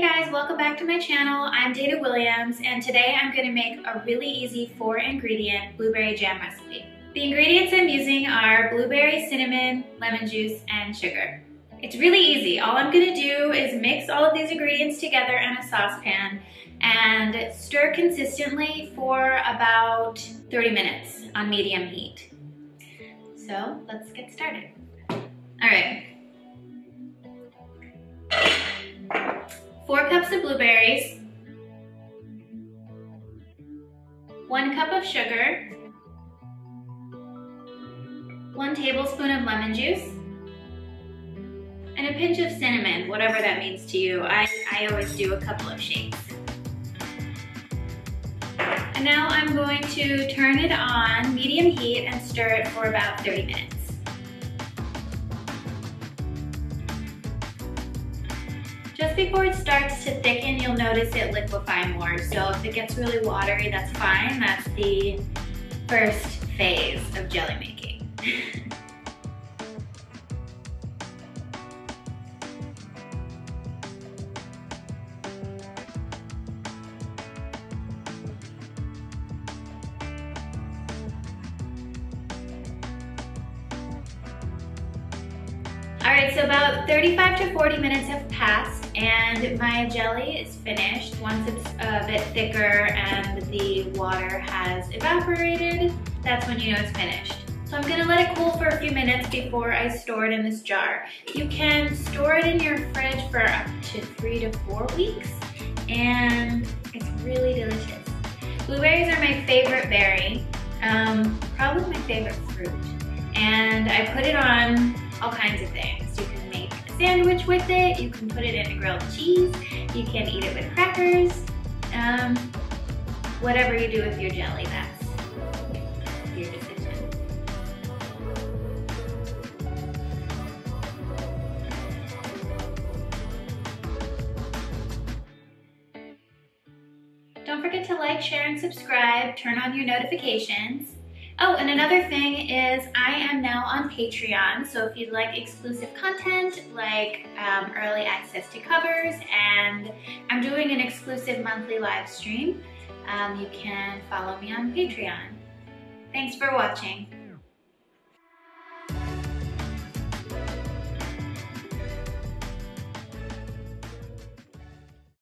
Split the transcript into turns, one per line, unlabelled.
Hey guys, welcome back to my channel. I'm Dana Williams and today I'm going to make a really easy four ingredient blueberry jam recipe. The ingredients I'm using are blueberry, cinnamon, lemon juice, and sugar. It's really easy. All I'm going to do is mix all of these ingredients together in a saucepan and stir consistently for about 30 minutes on medium heat. So let's get started. Of blueberries, one cup of sugar, one tablespoon of lemon juice, and a pinch of cinnamon, whatever that means to you. I, I always do a couple of shakes. And now I'm going to turn it on medium heat and stir it for about 30 minutes. Just before it starts to thicken, you'll notice it liquefy more. So if it gets really watery, that's fine. That's the first phase of jelly making. All right, so about 35 to 40 minutes have passed and my jelly is finished. Once it's a bit thicker and the water has evaporated, that's when you know it's finished. So I'm gonna let it cool for a few minutes before I store it in this jar. You can store it in your fridge for up to three to four weeks and it's really delicious. Blueberries are my favorite berry, um, probably my favorite fruit. And I put it on all kinds of things. Sandwich with it. You can put it in a grilled cheese. You can eat it with crackers. Um, whatever you do with your jelly, that's your decision. Don't forget to like, share, and subscribe. Turn on your notifications. Oh, and another thing is I am now on Patreon, so if you'd like exclusive content like um, early access to covers and I'm doing an exclusive monthly live stream, um, you can follow me on Patreon. Thanks for watching.